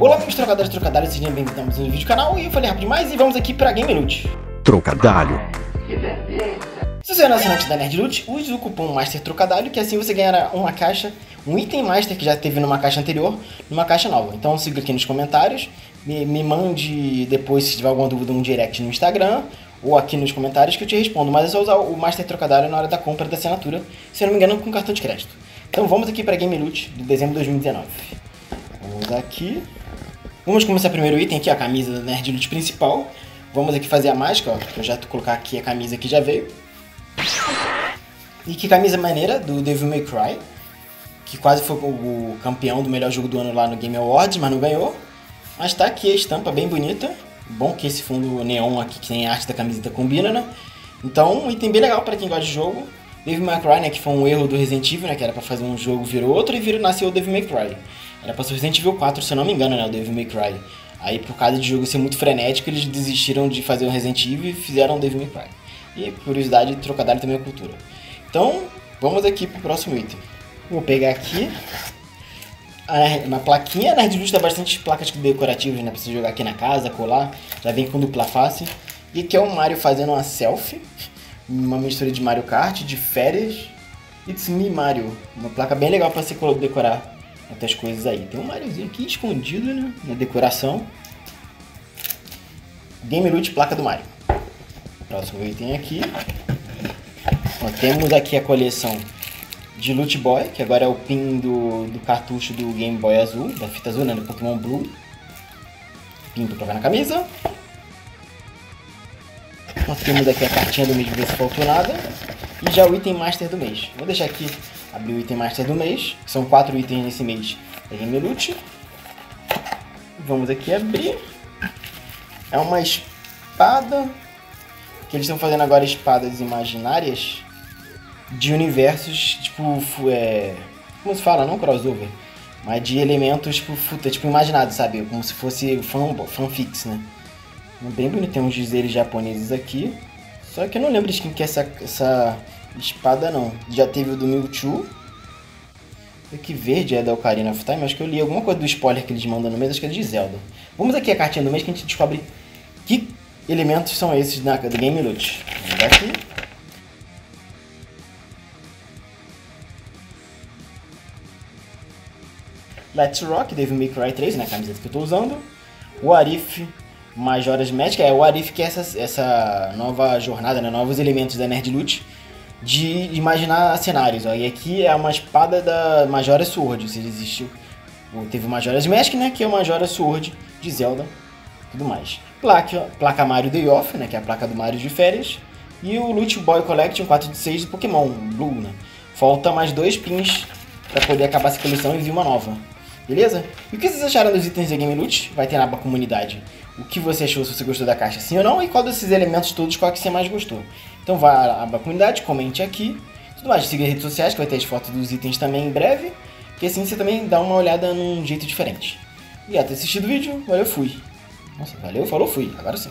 Olá, meus trocadores e trocadalhos, sejam bem-vindos a mais um vídeo do canal. E eu falei rápido demais e vamos aqui pra Game Loot. Trocadalho. Se você é um assinante da Nerd Loot, use o cupom Master Trocadalho, que assim você ganhará uma caixa, um item Master que já teve numa caixa anterior, numa caixa nova. Então siga aqui nos comentários, me, me mande depois, se tiver alguma dúvida, um direct no Instagram, ou aqui nos comentários que eu te respondo. Mas é só usar o Master Trocadalho na hora da compra da assinatura, se eu não me engano, com cartão de crédito. Então vamos aqui para Game Loot de dezembro de 2019. Vamos aqui. Vamos começar primeiro o item aqui, a camisa da Nerd Loot principal. Vamos aqui fazer a mágica, ó, eu já colocar aqui a camisa que já veio. E que camisa maneira do Devil May Cry, que quase foi o campeão do melhor jogo do ano lá no Game Awards, mas não ganhou. Mas tá aqui a estampa bem bonita. Bom que esse fundo neon aqui, que tem a arte da camiseta, combina, né? Então, um item bem legal para quem gosta de jogo. Devil May Cry, né, que foi um erro do Resident Evil, né, que era para fazer um jogo, virou outro e virou, nasceu o Devil May Cry. Era pra ser Resident Evil 4, se eu não me engano, né? O Devil May Cry. Aí, por causa de jogo ser muito frenético, eles desistiram de fazer o Resident Evil e fizeram o Devil May Cry. E, curiosidade, trocadilho também é cultura. Então, vamos aqui pro próximo item. Vou pegar aqui uma plaquinha. Na Luz dá bastante placas decorativas, né? Pra você jogar aqui na casa, colar. Já vem com dupla face. E aqui é o Mario fazendo uma selfie. Uma mistura de Mario Kart, de férias. It's Me Mario. Uma placa bem legal pra você decorar outras coisas aí. Tem um Mariozinho aqui escondido né, na decoração. Game Loot placa do Mario. Próximo item aqui. Ó, temos aqui a coleção de Loot Boy, que agora é o pin do, do cartucho do Game Boy Azul, da fita azul, né, do Pokémon Blue. Pin pra colocar na camisa. Nós temos aqui a cartinha do mês, ver se faltou nada. E já o item Master do mês. Vou deixar aqui abrir o item Master do mês. São quatro itens nesse mês da Game Loot. Vamos aqui abrir. É uma espada. Que eles estão fazendo agora espadas imaginárias de universos, tipo, é, como se fala, não crossover, mas de elementos, tipo, futa, tipo imaginados, sabe? Como se fosse fan, fanfics, né? Bem bonito, tem uns dizeres japoneses aqui. Só que eu não lembro de quem que é essa, essa espada, não. Já teve o do Mewtwo. Que verde é da Ocarina of Time. Acho que eu li alguma coisa do spoiler que eles mandam no mês. Acho que é de Zelda. Vamos aqui a cartinha do mês que a gente descobre que elementos são esses na, do Game Loot. Vamos aqui. Let's Rock, Devil May Cry 3, né, a camiseta que eu estou usando. O Arif Majora's Mask, é o Arif que é essa, essa nova jornada, né, novos elementos da Nerd Loot de imaginar cenários. Ó. E aqui é uma espada da Majora Sword, ou seja, existiu. Teve o Majora's Mask, né, que é o Majora Sword de Zelda tudo mais. Placa, placa Mario Day Off, né, que é a placa do Mario de férias. E o Loot Boy Collection 4 de 6 do Pokémon Blue, né. Falta mais dois pins para poder acabar essa coleção e vir uma naba Beleza? E o que vocês acharam dos itens da Game Loot? Vai ter na aba comunidade. O que você achou, se você gostou da caixa, sim ou não, e qual desses elementos todos, qual que você mais gostou. Então vá à aba comunidade, comente aqui. Tudo mais, siga as redes sociais, que vai ter as fotos dos itens também em breve. Que assim você também dá uma olhada num jeito diferente. Obrigado por ter assistido o vídeo, valeu, fui. Nossa, valeu, falou, fui. Agora sim.